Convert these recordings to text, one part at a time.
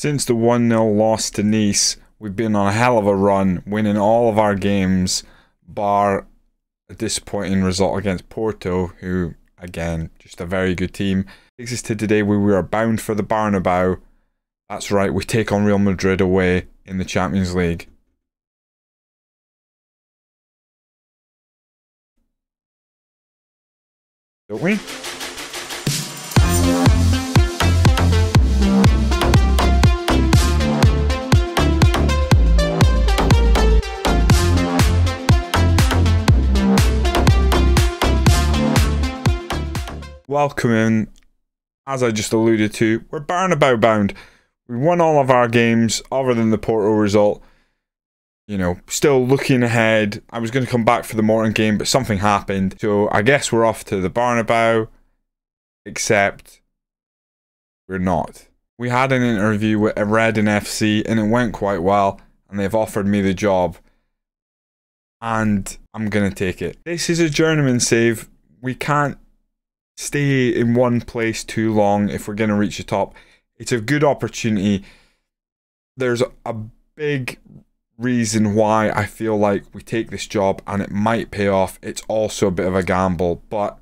Since the 1 0 loss to Nice, we've been on a hell of a run, winning all of our games, bar a disappointing result against Porto, who, again, just a very good team. Takes to today where we are bound for the Bernabeu. That's right, we take on Real Madrid away in the Champions League. Don't we? Welcome in. As I just alluded to, we're Bernabeu bound. We won all of our games other than the Porto result. You know, still looking ahead. I was going to come back for the Morton game, but something happened. So I guess we're off to the Bernabeu, except we're not. We had an interview with Reading FC and it went quite well, and they've offered me the job. And I'm going to take it. This is a journeyman save. We can't stay in one place too long if we're going to reach the top. It's a good opportunity. There's a big reason why I feel like we take this job and it might pay off. It's also a bit of a gamble, but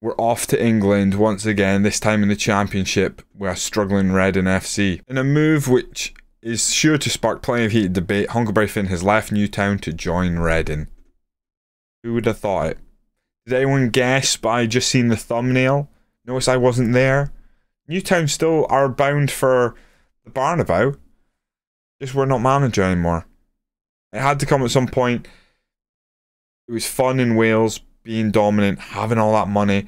we're off to England once again, this time in the Championship. We're struggling Reading FC. In a move which is sure to spark plenty of heated debate, Hunkleberry Finn has left Newtown to join Reading. Who would have thought it? Did anyone guess by just seeing the thumbnail? Notice I wasn't there. Newtown still are bound for the Bernabeu. Just we're not manager anymore. It had to come at some point. It was fun in Wales, being dominant, having all that money.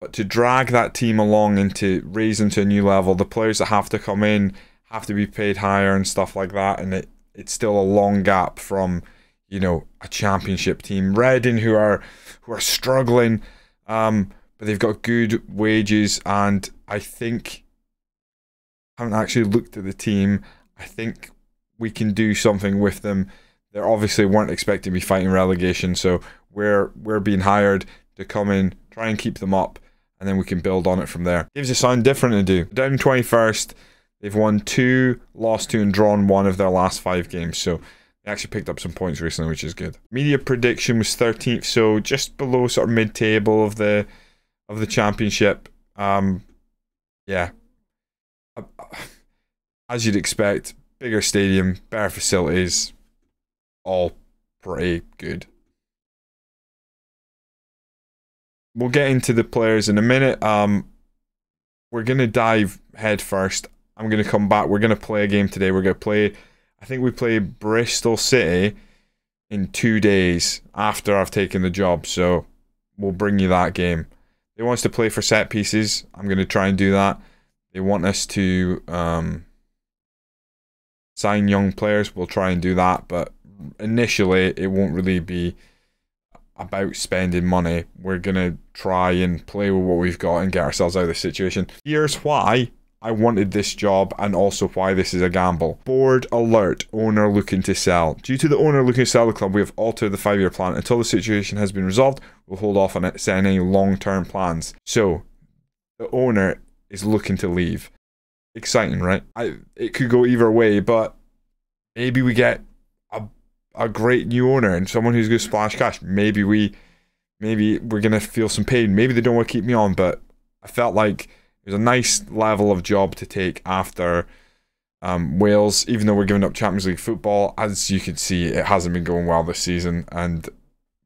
But to drag that team along into raising to a new level, the players that have to come in have to be paid higher and stuff like that. And it, it's still a long gap from you know, a championship team. Reading, who are who are struggling, um, but they've got good wages, and I think I haven't actually looked at the team. I think we can do something with them. They obviously weren't expecting to be fighting relegation, so we're we're being hired to come in, try and keep them up, and then we can build on it from there. Gives us something different to do. Down 21st, they've won two, lost two, and drawn one of their last five games. So they actually picked up some points recently, which is good. Media prediction was 13th, so just below sort of mid-table of the of the championship. Um, yeah, as you'd expect, bigger stadium, better facilities, all pretty good. We'll get into the players in a minute. Um, we're gonna dive head first. I'm gonna come back. We're gonna play a game today. We're gonna play I think we play Bristol City in two days after I've taken the job. So we'll bring you that game. They want us to play for set pieces. I'm going to try and do that. They want us to um, sign young players. We'll try and do that. But initially, it won't really be about spending money. We're going to try and play with what we've got and get ourselves out of the situation. Here's why I wanted this job and also why this is a gamble. Board alert, owner looking to sell. Due to the owner looking to sell the club, we have altered the five-year plan. Until the situation has been resolved, we'll hold off on setting any long-term plans. So, the owner is looking to leave. Exciting, right? I, it could go either way, but maybe we get a, a great new owner and someone who's going to splash cash. Maybe we, maybe we're going to feel some pain. Maybe they don't want to keep me on, but I felt like it was a nice level of job to take after um, Wales, even though we're giving up Champions League football. As you can see, it hasn't been going well this season, and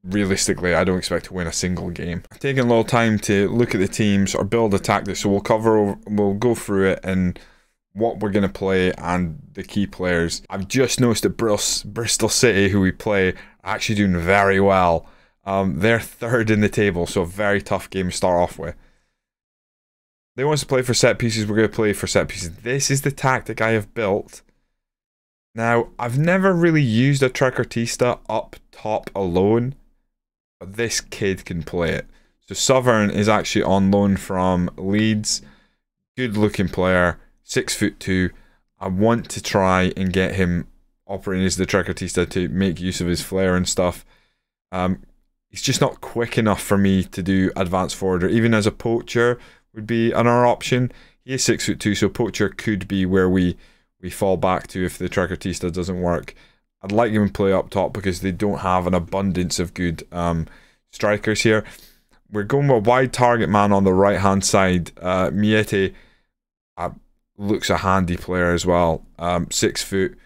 realistically, I don't expect to win a single game. I've taken a little time to look at the teams or build a tactic, so we'll cover, we'll go through it and what we're going to play and the key players. I've just noticed that Bristol City, who we play, are actually doing very well. Um, they're third in the table, so a very tough game to start off with. They want us to play for set pieces, we're going to play for set pieces. This is the tactic I have built. Now, I've never really used a Trequartista up top alone, but this kid can play it. So Southern is actually on loan from Leeds. Good looking player, six foot two. I want to try and get him operating as the Trequartista to make use of his flair and stuff. Um, he's just not quick enough for me to do advanced forward or even as a poacher would be another option. He is six foot two, so Poacher could be where we we fall back to if the Trequartista doesn't work. I'd like him to play up top because they don't have an abundance of good um, strikers here. We're going with a wide target man on the right hand side. Uh, Meïté uh, looks a handy player as well. Um, six foot,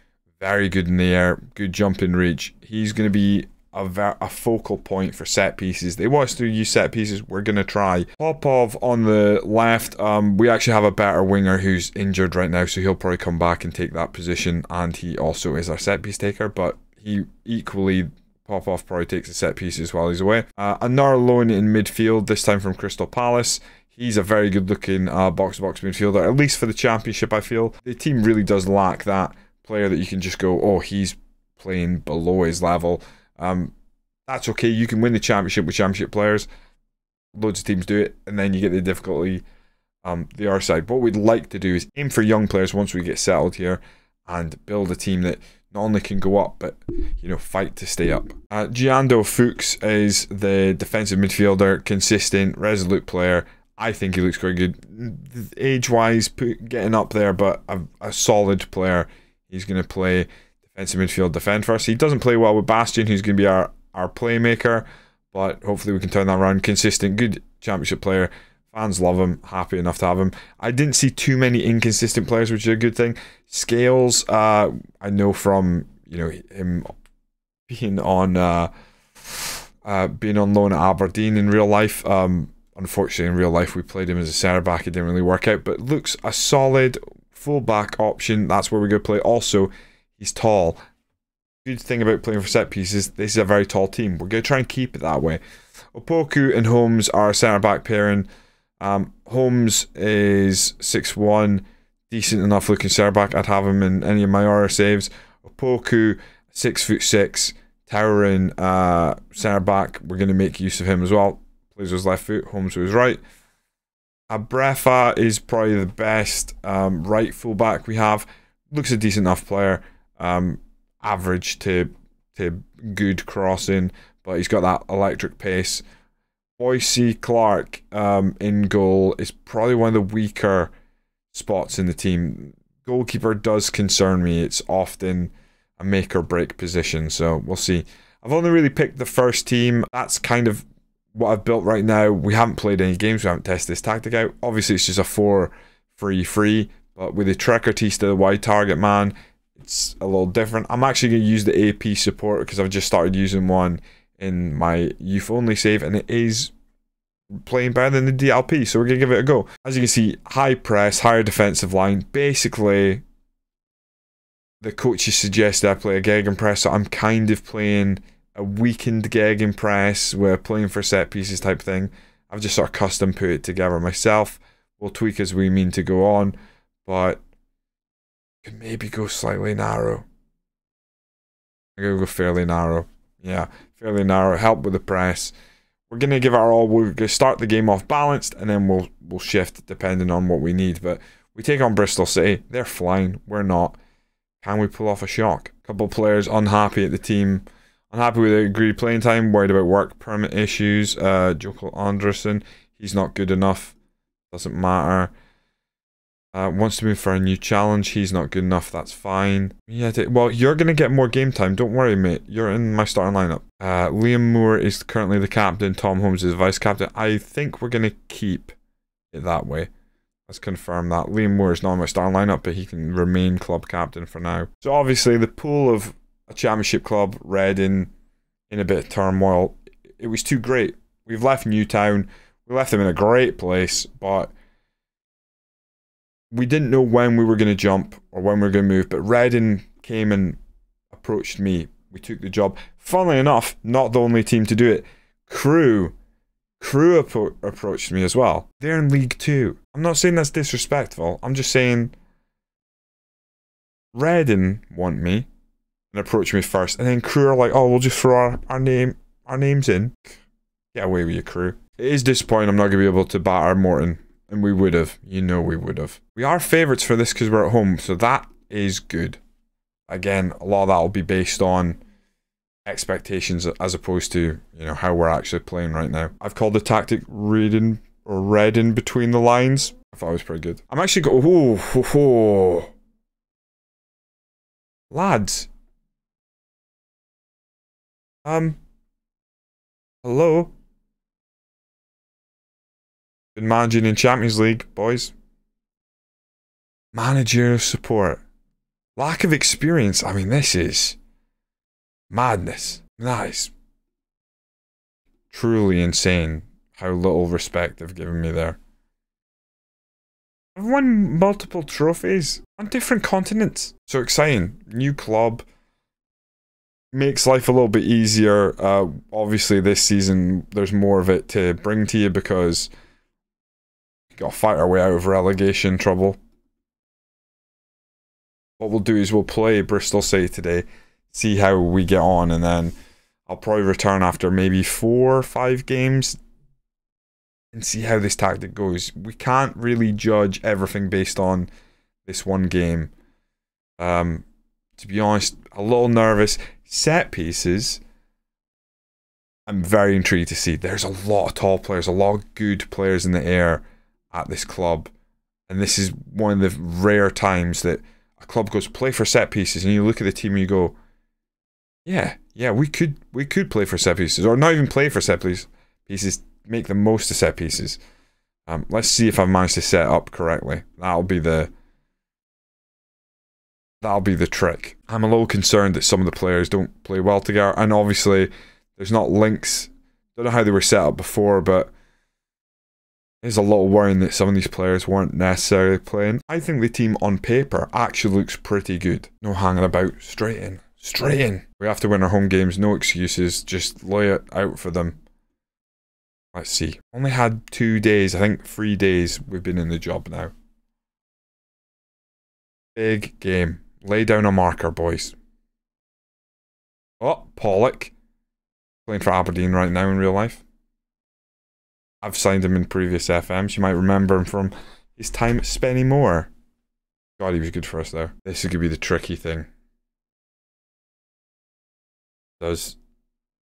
very good in the air, good jumping reach. He's going to be a, a focal point for set pieces. They want us to use set pieces. We're going to try. Popov on the left. Um, we actually have a better winger who's injured right now, so he'll probably come back and take that position. And he also is our set piece taker, but he equally Popov probably takes the set pieces while he's away. Uh, another loan in midfield, this time from Crystal Palace. He's a very good looking uh, box to box midfielder, at least for the championship, I feel. The team really does lack that player that you can just go, oh, he's playing below his level. Um, that's okay. You can win the championship with championship players. Loads of teams do it, and then you get the difficulty um, the other side. What we'd like to do is aim for young players once we get settled here and build a team that not only can go up, but you know, fight to stay up. Uh, Jeando Fuchs is the defensive midfielder, consistent, resolute player. I think he looks quite good, age-wise, getting up there, but a, a solid player. He's going to play defensive midfield, defend first. He doesn't play well with Bastion, who's going to be our our playmaker, but hopefully we can turn that around. Consistent, good championship player. Fans love him. Happy enough to have him. I didn't see too many inconsistent players, which is a good thing. Scales, uh, I know from you know him being on uh, uh, being on loan at Aberdeen in real life. Um, unfortunately, in real life, we played him as a centre back. It didn't really work out, but looks a solid full back option. That's where we go play. Also, he's tall. Good thing about playing for set pieces, this is a very tall team. We're going to try and keep it that way. Opoku and Holmes are centre back pairing. Um, Holmes is six one, decent enough looking centre back. I'd have him in any of my order saves. Opoku, six foot six, towering uh, centre back. We're going to make use of him as well. Plays with his left foot, Holmes with his right. Abrefa is probably the best um, right full back we have. Looks a decent enough player. Um, average to to good crossing, but he's got that electric pace. Boyce-Clarke um, in goal is probably one of the weaker spots in the team. Goalkeeper does concern me. It's often a make or break position, so we'll see. I've only really picked the first team. That's kind of what I've built right now. We haven't played any games. We haven't tested this tactic out. Obviously, it's just a 4 free free, but with the Trequartista, the wide target man, it's a little different. I'm actually going to use the AP support because I've just started using one in my youth only save and it is playing better than the DLP so we're going to give it a go. As you can see high press, higher defensive line basically the coaches suggested I play a Gegenpress press, so I'm kind of playing a weakened Gegenpress press, where playing for set pieces type thing. I've just sort of custom put it together myself. We'll tweak as we mean to go on but could maybe go slightly narrow. I'm going to go fairly narrow. Yeah, fairly narrow. Help with the press. We're going to give our all. We're going to start the game off balanced, and then we'll we'll shift depending on what we need. But we take on Bristol City. They're flying. We're not. Can we pull off a shock? Couple players unhappy at the team. Unhappy with the agreed playing time. Worried about work permit issues. Uh, Jökull Andrésson. He's not good enough. Doesn't matter. Uh, wants to move for a new challenge. He's not good enough. That's fine. Yeah. Well, you're gonna get more game time. Don't worry, mate. You're in my starting lineup. Uh, Liam Moore is currently the captain. Tom Holmes is vice captain. I think we're gonna keep it that way. Let's confirm that. Liam Moore is not in my starting lineup, but he can remain club captain for now. So obviously, the pool of a championship club, Reading, in in a bit of turmoil. It was too great. We've left Newtown. We left them in a great place, but we didn't know when we were going to jump or when we were going to move, but Reading came and approached me. We took the job. Funnily enough, not the only team to do it. Crew, Crewe appro- approached me as well. They're in League Two. I'm not saying that's disrespectful. I'm just saying Reading want me and approach me first, and then Crewe are like, "Oh, we'll just throw our, our name, our names in." Get away with your crew. It is disappointing. I'm not gonna be able to batter Morton and we would have. You know we would have. We are favourites for this because we're at home. So that is good. Again, a lot of that will be based on expectations as opposed to, you know, how we're actually playing right now. I've called the tactic Reading read in between the lines. I thought it was pretty good. I'm actually going. Oh, oh, oh. lads. Um. Hello. Been managing in Champions League, boys. Managerial support. Lack of experience. I mean, this is madness. That is truly insane how little respect they've given me there. I've won multiple trophies on different continents. So exciting. New club. Makes life a little bit easier. Uh, obviously, this season, there's more of it to bring to you because you got to fight our way out of relegation trouble. What we'll do is we'll play Bristol City today, see how we get on, and then I'll probably return after maybe four or five games and see how this tactic goes. We can't really judge everything based on this one game. Um, to be honest, a little nervous. Set pieces, I'm very intrigued to see. There's a lot of tall players, a lot of good players in the air at this club. And this is one of the rare times that a club goes play for set pieces and you look at the team and you go, yeah, yeah, we could we could play for set pieces, or not even play for set pieces. pieces Make the most of set pieces. Um, let's see if I've managed to set up correctly. That'll be the that'll be the trick. I'm a little concerned that some of the players don't play well together, and obviously there's not links. Don't know how they were set up before, but there's a little worrying that some of these players weren't necessarily playing. I think the team on paper actually looks pretty good. No hanging about, straight in. Straight in. We have to win our home games, no excuses. Just lay it out for them. Let's see. Only had two days, I think three days we've been in the job now. Big game. Lay down a marker, boys. Oh, Pollock. Playing for Aberdeen right now in real life. I've signed him in previous FMs. You might remember him from his time at Spennymoor. God, he was good for us there. This is going to be the tricky thing. Does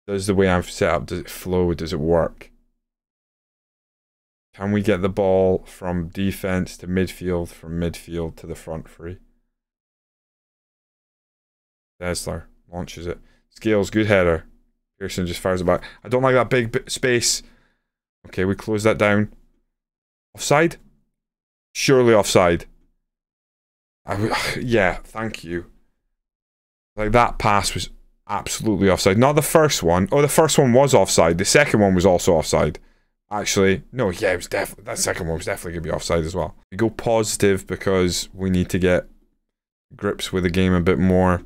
does the way I've set up, does it flow? Does it work? Can we get the ball from defense to midfield, from midfield to the front three? Desler launches it. Scales, good header. Pearson just fires it back. I don't like that big space. Okay, we close that down. Offside? Surely offside. Yeah, thank you. Like that pass was absolutely offside. Not the first one. Oh, the first one was offside. The second one was also offside. Actually, no, yeah, it was definitely that second one was definitely gonna be offside as well. We go positive because we need to get grips with the game a bit more.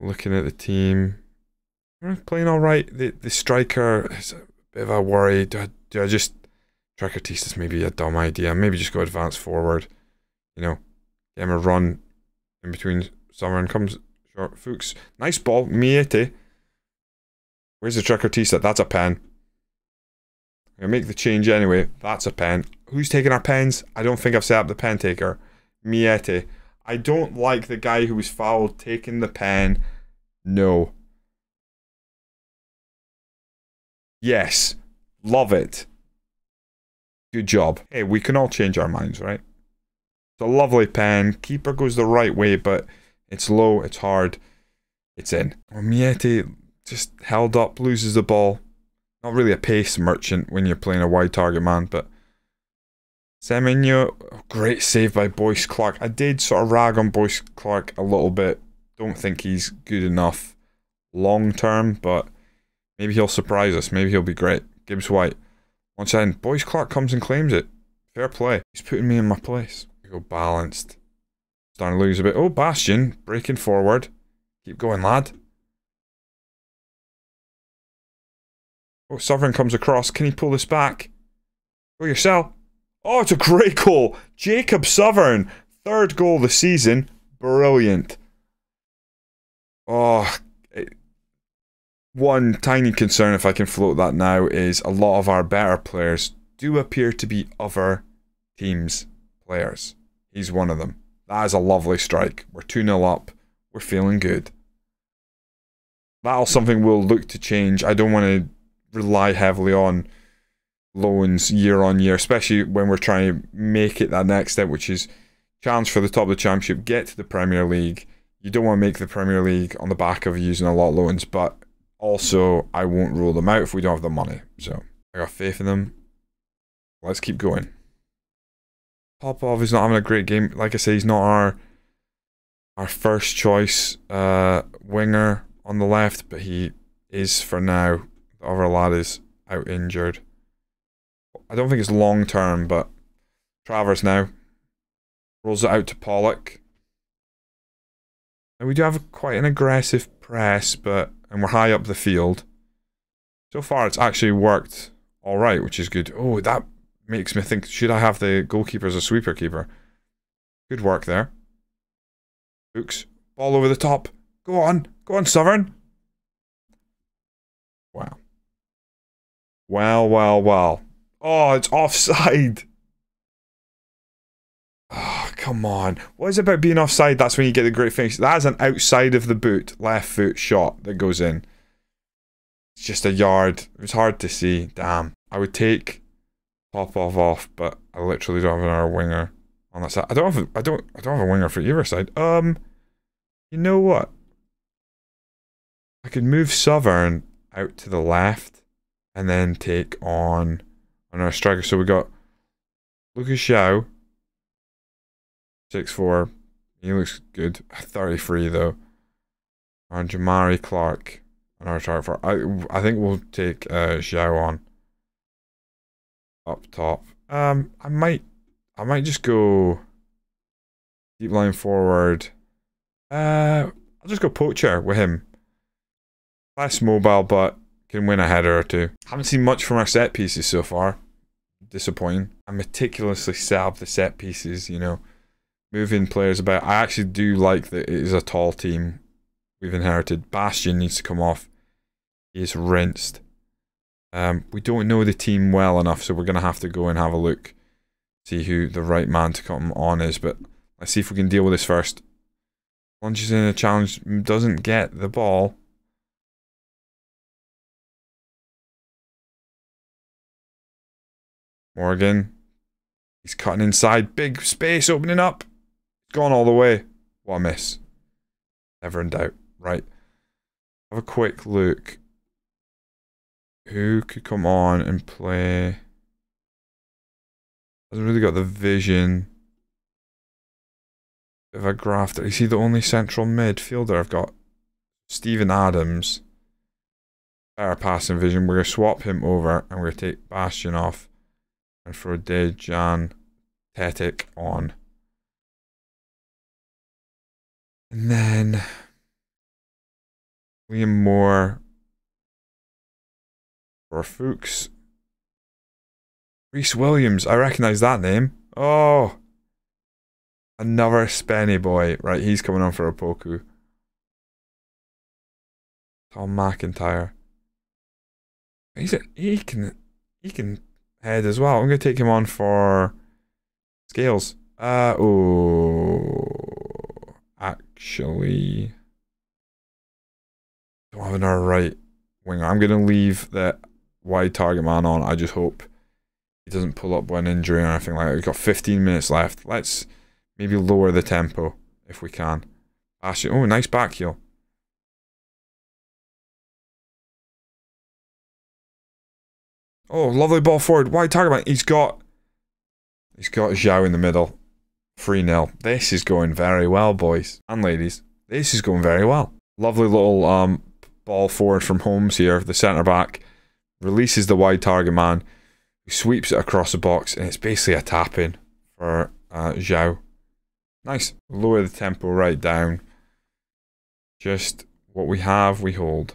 Looking at the team, hmm, playing all right. The the striker is bit of a worry. Do I, do I just Trequartistas maybe a dumb idea? Maybe just go advance forward. You know, get him a run in between. Summer and comes Short Fuchs. Nice ball. Meïté. Where's the Trequartista? That's a pen. To make the change anyway. That's a pen. Who's taking our pens? I don't think I've set up the pen taker. Meïté. I don't like the guy who was fouled taking the pen. No. Yes. Love it. Good job. Hey, we can all change our minds, right? It's a lovely pen. Keeper goes the right way, but it's low, it's hard, it's in. Meïté just held up, loses the ball. Not really a pace merchant when you're playing a wide target man, but Semenyo, great save by Boyce-Clarke. I did sort of rag on Boyce Clark a little bit. Don't think he's good enough long term, but maybe he'll surprise us. Maybe he'll be great. Gibbs White. Once again, Boyce-Clarke comes and claims it. Fair play. He's putting me in my place. We go balanced. Starting to lose a bit. Oh, Bastion, breaking forward. Keep going, lad. Oh, Sovereign comes across. Can he pull this back? Go yourself. Oh, it's a great goal. Jacob Sovereign. Third goal of the season. Brilliant. Oh, it, one tiny concern, if I can float that now, is a lot of our better players do appear to be other teams' players. He's one of them. That is a lovely strike. We're 2 0 up. We're feeling good. That'll something we'll look to change. I don't want to rely heavily on loans year on year, especially when we're trying to make it that next step, which is challenge for the top of the championship, get to the Premier League. You don't want to make the Premier League on the back of using a lot of loans, but also I won't rule them out if we don't have the money. So I got faith in them. Let's keep going. Popov is not having a great game. Like I say, he's not our our first choice uh, winger on the left, but he is for now. The other lad is out injured. I don't think it's long term, but Travers now rolls it out to Pollock. And we do have quite an aggressive press, but and we're high up the field. So far, it's actually worked all right, which is good. Oh, that makes me think: should I have the goalkeeper as a sweeper keeper? Good work there. Fuchs, ball over the top. Go on, go on, Sovereign. Wow. Well, well, well. Oh, it's offside. Ah. Come on. What is it about being offside? That's when you get the great finish. That's an outside of the boot, left foot shot that goes in. It's just a yard. It was hard to see. Damn. I would take Popov off, off, but I literally don't have another winger on that side. I don't have I don't I don't have a winger for either side. Um you know what? I could move Sovereign out to the left and then take on another striker. So we got Lucas João. Six four. He looks good. 33 though. And Jahmari Clarke. Another target for I I think we'll take uh João on. Up top. Um I might I might just go deep line forward. Uh I'll just go poacher with him. Less mobile but can win a header or two. Haven't seen much from our set pieces so far. Disappointing. I meticulously set up the set pieces, you know, moving players about. I actually do like that it is a tall team we've inherited. Bastian needs to come off. He's rinsed. Um, we don't know the team well enough, so we're going to have to go and have a look, see who the right man to come on is. But let's see if we can deal with this first. Lunges in a challenge, doesn't get the ball. Morgan. He's cutting inside. Big space opening up. Gone all the way. What a miss. Never in doubt. Right. Have a quick look. Who could come on and play? Hasn't really got the vision. Of a grafter. Is he the only central midfielder I've got? Steven Adams. Better passing vision. We're going to swap him over and we're going to take Bastian off and throw Dejan Tetek on. And then Liam Moore or Fuchs. Reese Williams, I recognise that name. Oh, another Spenny boy. Right, he's coming on for Opoku. Tom McIntyre. He's a, he can he can head as well. I'm going to take him on for scales. Uh, oh, actually, don't have another oh, right winger. I'm going to leave that wide target man on. I just hope he doesn't pull up one injury or anything like that. We've got 15 minutes left. Let's maybe lower the tempo if we can. Actually, oh, nice back heel. Oh, lovely ball forward. Wide target man. He's got he's got João in the middle. 3 0. This is going very well, boys and ladies. This is going very well. Lovely little um ball forward from Holmes here, the centre back. Releases the wide target man. Sweeps it across the box, and it's basically a tap in for uh, João. Nice. Lower the tempo right down. Just what we have, we hold.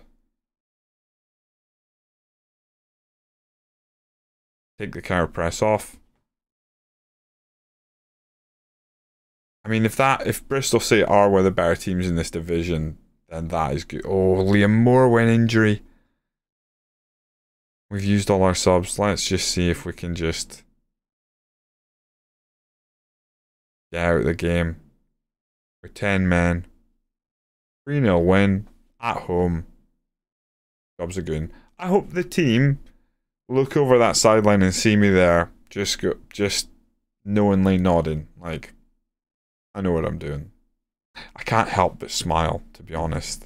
Take the counter press off. I mean, if that if Bristol City are one of the better teams in this division, then that is good. Oh, Liam Moore when injury. We've used all our subs. Let's just see if we can just get out of the game. We're 10 men. 3 0 win at home. Jobs are good. I hope the team look over that sideline and see me there, just go, just knowingly nodding, like I know what I'm doing. I can't help but smile, to be honest.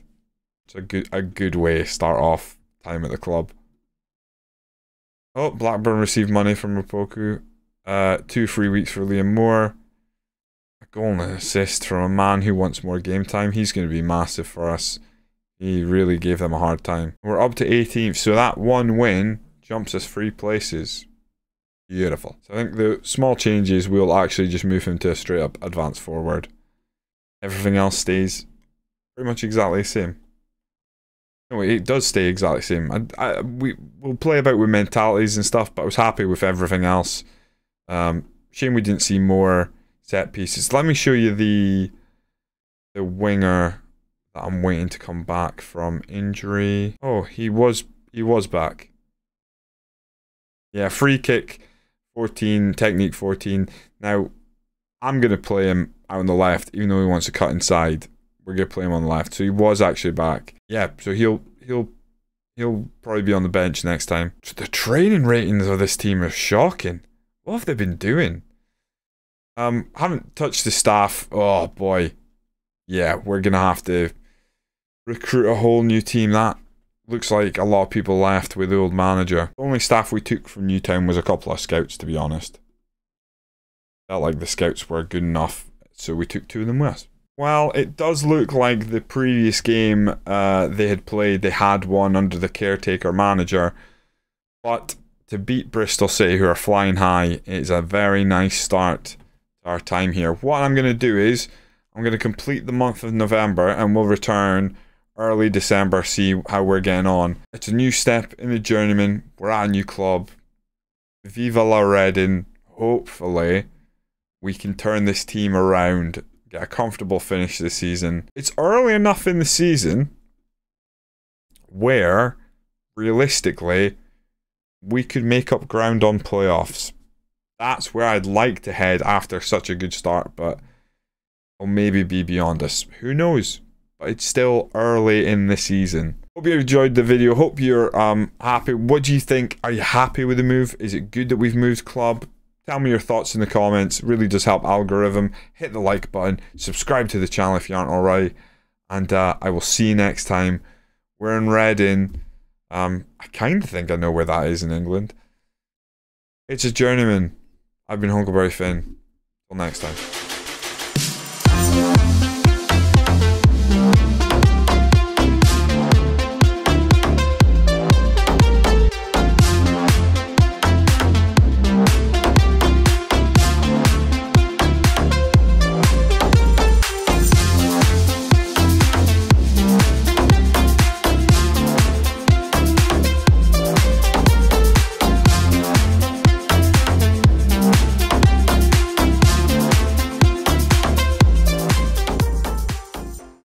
It's a good a good way to start off time at the club. Oh, Blackburn received money from Opoku. Uh, two free weeks for Liam Moore. A goal and an assist from a man who wants more game time. He's going to be massive for us. He really gave them a hard time. We're up to 18th, so that one win jumps us three places. Beautiful. So I think the small changes will actually just move him to a straight up advance forward. Everything else stays pretty much exactly the same. No, it does stay exactly the same. I, I, we, we'll play about with mentalities and stuff, but I was happy with everything else. Um, shame we didn't see more set pieces. Let me show you the the winger that I'm waiting to come back from injury. Oh, he was he was back. Yeah, free kick 14, technique 14. Now, I'm going to play him out on the left, even though he wants to cut inside. We're going to play him on the left. So he was actually back. Yeah, so he'll he'll he'll probably be on the bench next time. The training ratings of this team are shocking. What have they been doing? Um, haven't touched the staff. Oh boy. Yeah, we're gonna have to recruit a whole new team. That looks like a lot of people left with the old manager. The only staff we took from Newtown was a couple of scouts, to be honest. Felt like the scouts were good enough, so we took two of them with us. Well, it does look like the previous game uh, they had played, they had one under the caretaker manager. But to beat Bristol City, who are flying high, is a very nice start to our time here. What I'm going to do is, I'm going to complete the month of November and we'll return early December, see how we're getting on. It's a new step in the journeyman. We're at a new club. Viva la Reading. Hopefully, we can turn this team around, get a comfortable finish this season. It's early enough in the season where, realistically, we could make up ground on playoffs. That's where I'd like to head after such a good start, but will maybe be beyond us. Who knows? But it's still early in the season. Hope you enjoyed the video. Hope you're um happy. What do you think? Are you happy with the move? Is it good that we've moved club? Tell me your thoughts in the comments. Really does help algorithm. Hit the like button. Subscribe to the channel if you aren't already. And uh, I will see you next time. We're in Reading. Um, I kind of think I know where that is in England. It's a journeyman. I've been Hunkleberry Finn. Till next time.